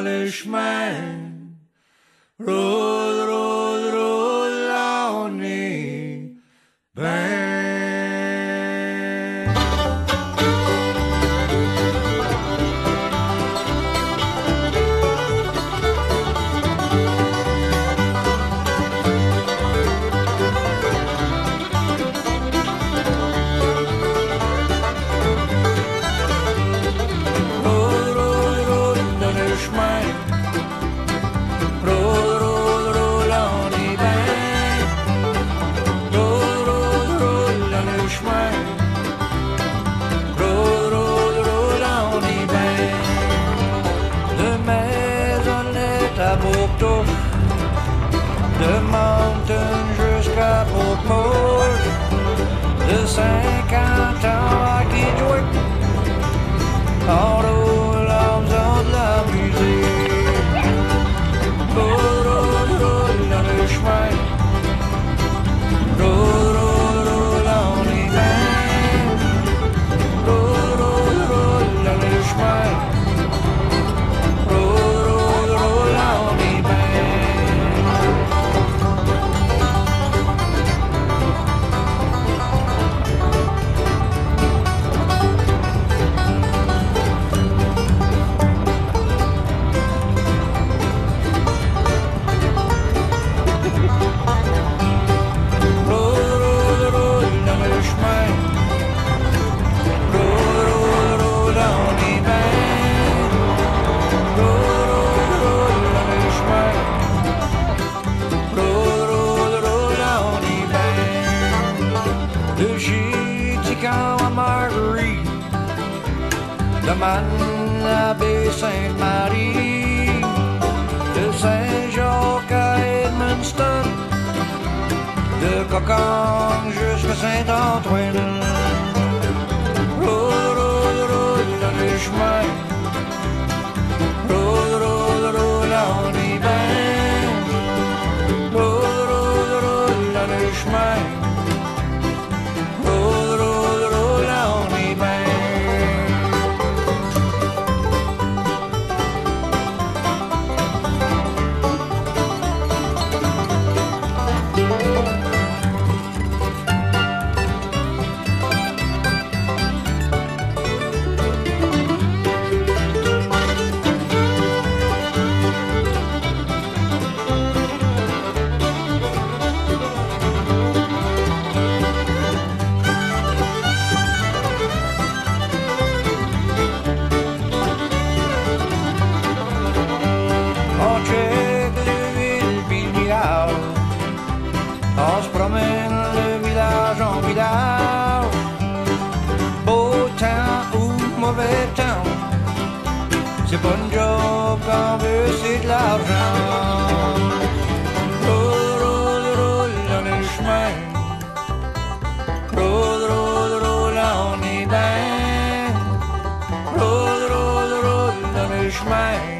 polish man. 什么？de j'ai à Marie demande à Baie-Sainte-Marie de Saint-Jacques à Edmundston de Cochon jusqu'à Saint-Antoine. svůj dál. Båtar ud mod Vægtavn, så Bonjo gav sit lavravn. Råd, råd, rullerne smag, råd, råd, rullavn i dag. Råd, råd, rullerne smag,